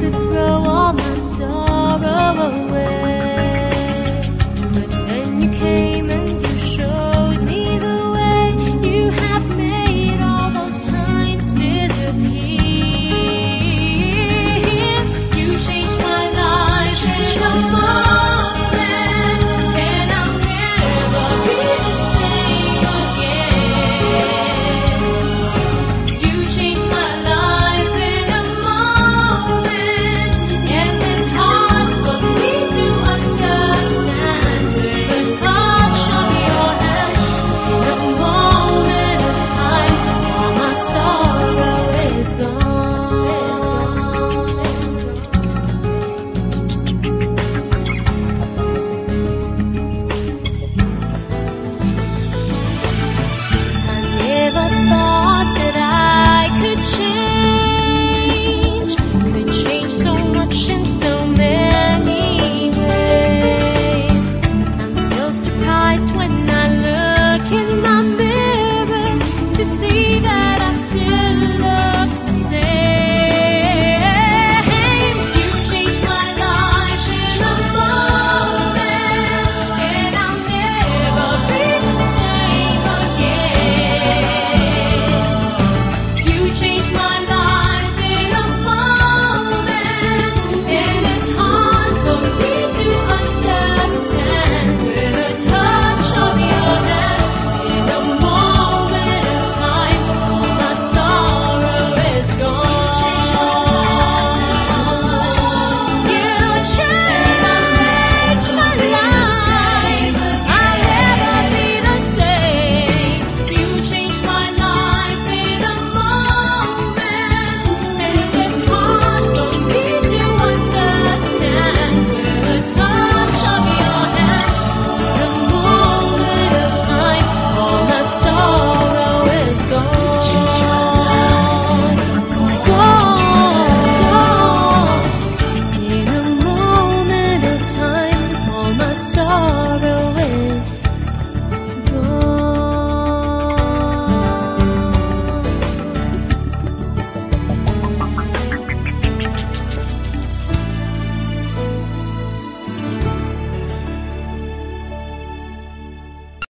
could throw